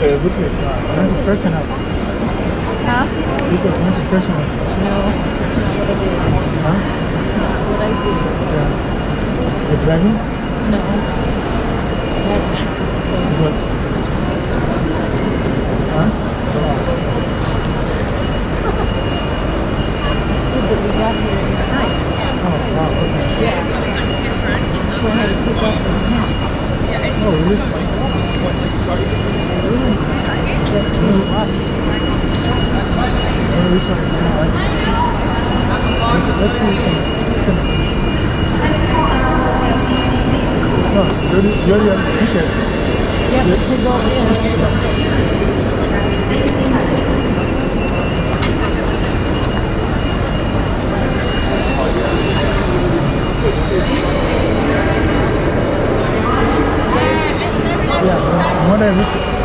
uh, booklet. Freshen up. Huh? Because freshen up. No, it's not what I do. Huh? That's not what I do. Yeah. You're driving? No. I had an accident. though. What? Huh? It's good that we got here in time. Oh, wow. Okay. Yeah. So I had to take off his mask. Oh, really? No rush. Oh, which one? No, I- You. Yeah, but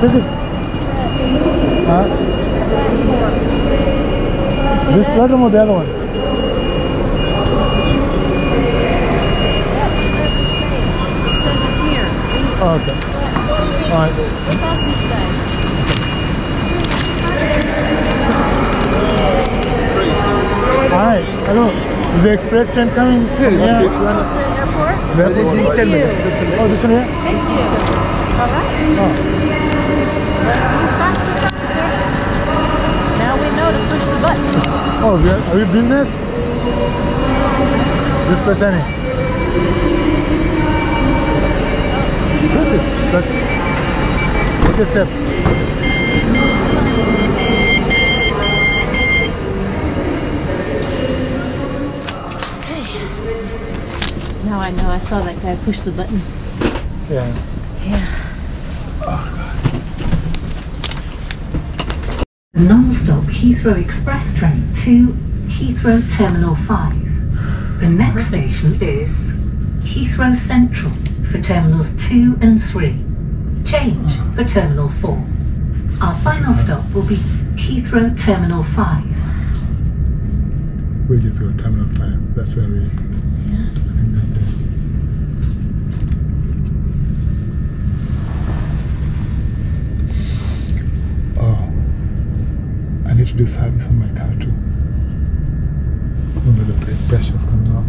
where is it? I think it's. Huh? This platform or the other one? It says it here. Oh, okay. Alright. What's else these? Hi. Hello. Is the express train coming? Here, it's yeah. it. To the airport? That's It's 10 minutes. This is the Oh, this one here? Thank you. All right. Oh. Let's move faster, faster. Now we know to push the button. Oh, are, are we business? This any? That's it. That's it. What's your step? Now I know. I saw that guy push the button. Yeah. The non-stop Heathrow Express train to Heathrow Terminal 5. The next station is Heathrow Central for Terminals 2 and 3. Change for Terminal 4. Our final stop will be Heathrow Terminal 5. We'll just go terminal five. That's where we. Yeah. I think that. Oh, I need to do service on my car too. Oh no, the brake pressure's coming off.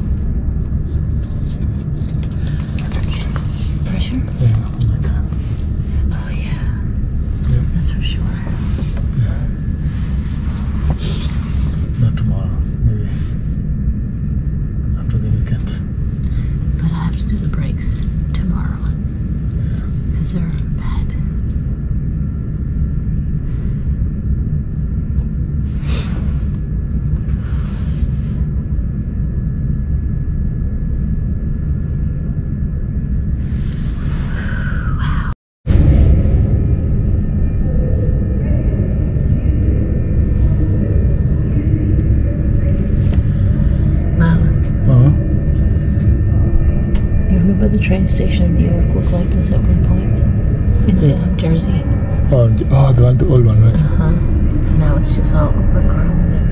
Pressure? Yeah, on my car. Oh yeah. Yeah, That's for sure. yeah. Not tomorrow, maybe after the weekend. But I have to do the brakes tomorrow Yeah. because they're bad. Wow. Uh-huh. You remember the train station in New York looked like this at one point? In Yeah. um, Jersey? Oh, oh, the one, the old one, right? Uh huh. Now it's just all overgrown and